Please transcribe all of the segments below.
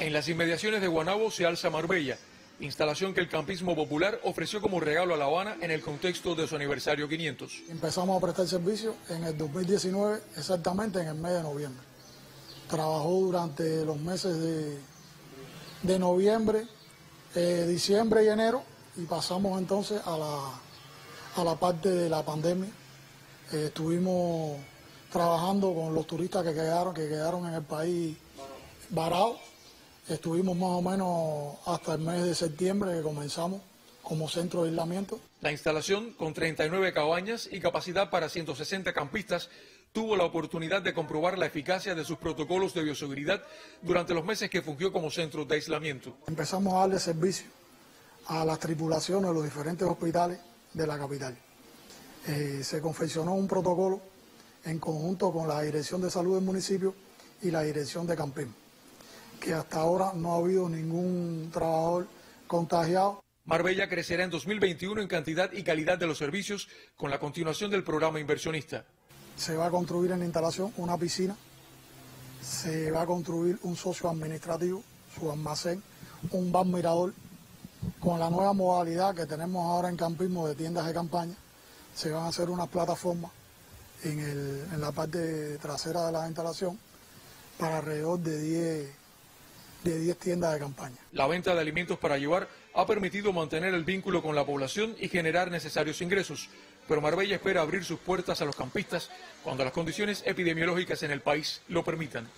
En las inmediaciones de Guanabo se alza Marbella, instalación que el campismo popular ofreció como regalo a La Habana en el contexto de su aniversario 500. Empezamos a prestar servicio en el 2019, exactamente en el mes de noviembre. Trabajó durante los meses de, noviembre, eh, diciembre y enero y pasamos entonces a la, a la parte de la pandemia. Eh, estuvimos trabajando con los turistas que quedaron, que quedaron en el país varados. Estuvimos más o menos hasta el mes de septiembre que comenzamos como centro de aislamiento. La instalación, con 39 cabañas y capacidad para 160 campistas, tuvo la oportunidad de comprobar la eficacia de sus protocolos de bioseguridad durante los meses que fungió como centro de aislamiento. Empezamos a darle servicio a las tripulaciones de los diferentes hospitales de la capital. Eh, se confeccionó un protocolo en conjunto con la Dirección de Salud del municipio y la Dirección de Campín, que hasta ahora no ha habido ningún trabajador contagiado. Marbella crecerá en 2021 en cantidad y calidad de los servicios con la continuación del programa inversionista. Se va a construir en la instalación una piscina, se va a construir un socio administrativo, su almacén, un bar mirador, con la nueva modalidad que tenemos ahora en campismo de tiendas de campaña, se van a hacer unas plataformas en, el, en la parte trasera de la instalación para alrededor de 10, de 10 tiendas de campaña. La venta de alimentos para llevar ha permitido mantener el vínculo con la población y generar necesarios ingresos, pero Marbella espera abrir sus puertas a los campistas cuando las condiciones epidemiológicas en el país lo permitan.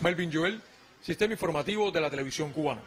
Melvin Joel, Sistema Informativo de la Televisión Cubana.